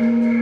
you